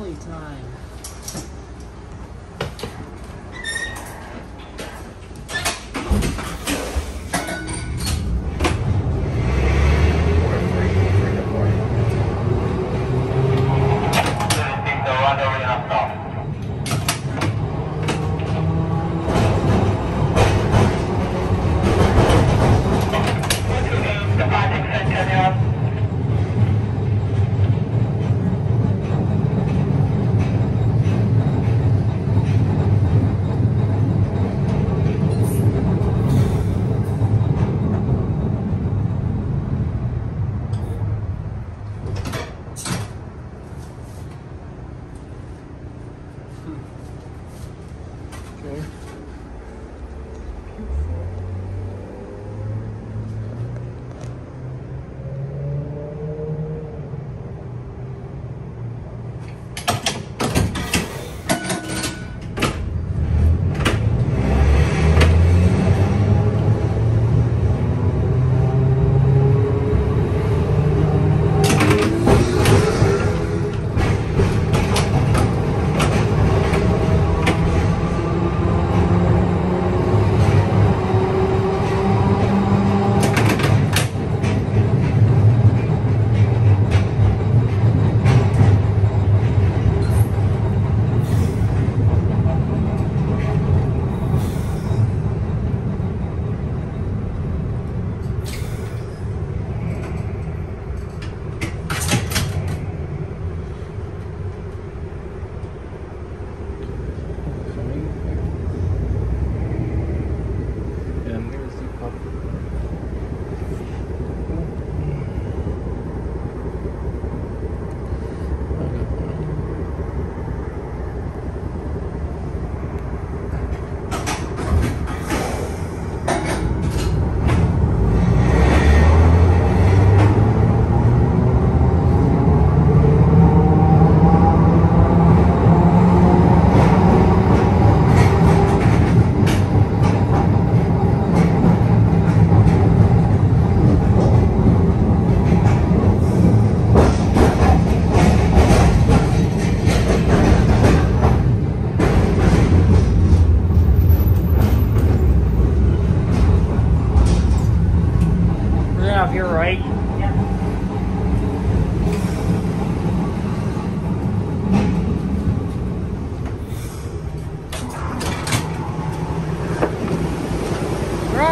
Trolley time. Okay.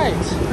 right.